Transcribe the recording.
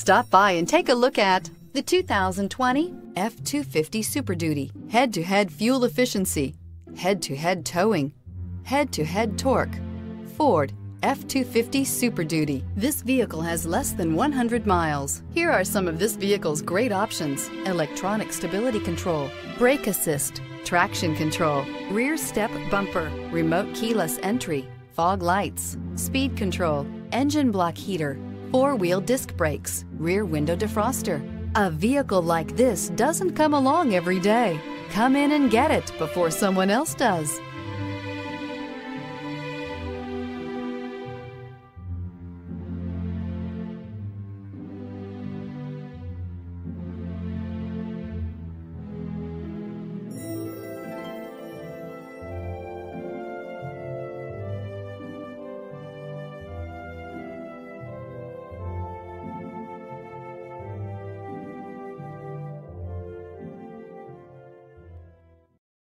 Stop by and take a look at the 2020 F-250 Super Duty. Head-to-head fuel efficiency, head-to-head towing, head-to-head torque. Ford F-250 Super Duty. This vehicle has less than 100 miles. Here are some of this vehicle's great options. Electronic stability control, brake assist, traction control, rear step bumper, remote keyless entry, fog lights, speed control, engine block heater, four-wheel disc brakes, rear window defroster. A vehicle like this doesn't come along every day. Come in and get it before someone else does.